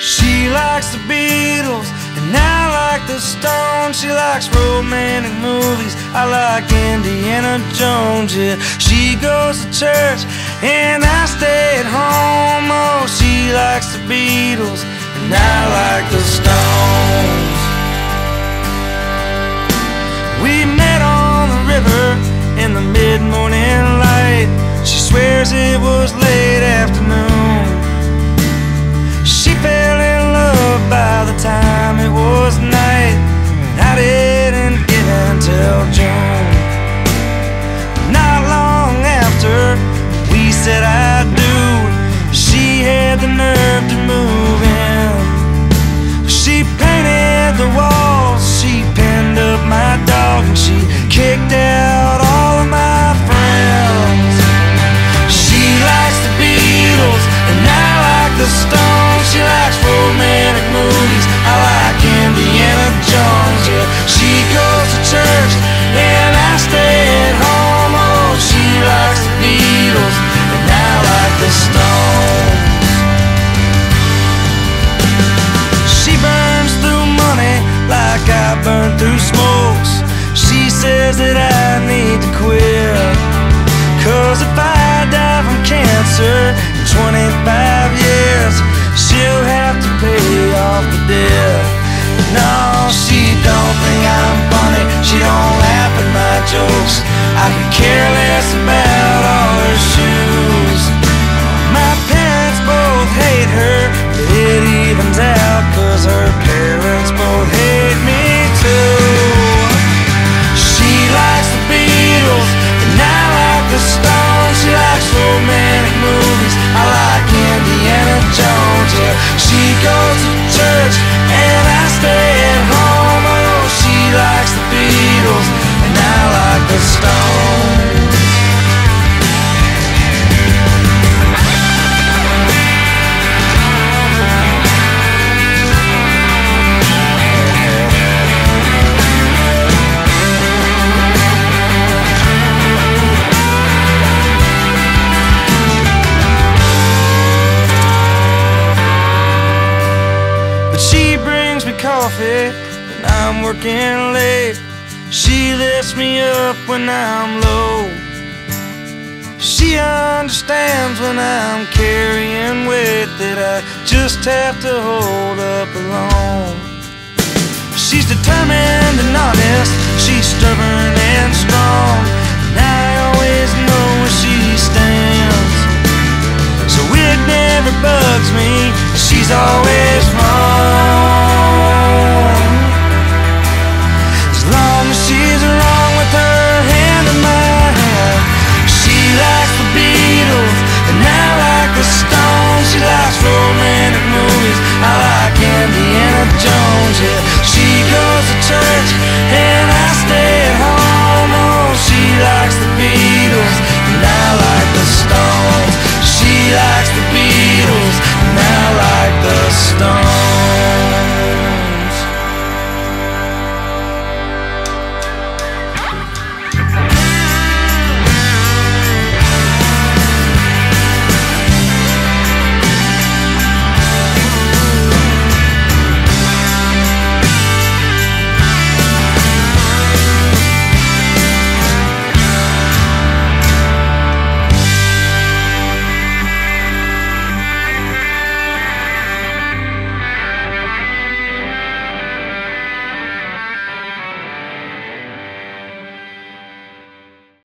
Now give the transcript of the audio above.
She likes the Beatles, and I like the Stones. She likes romantic movies. I like Indiana Jones. Yeah, she goes to church, and I stay at home. Oh, she likes the Beatles, and I like the Stones. We met on the river in the mid-morning light. She swears it was June. Not long after we said I do, she had the nerve to move in. She painted the walls, she pinned up my dog, and she says that I need to quit. Cause if I die from cancer in 25 years, she'll have to pay off the debt. No, she don't think I'm funny. She don't laugh at my jokes. I could care coffee when I'm working late. She lifts me up when I'm low. She understands when I'm carrying weight that I just have to hold up alone. She's determined and honest, she's stubborn and strong. And I always know where she stands. So it never bugs me, she's always wrong.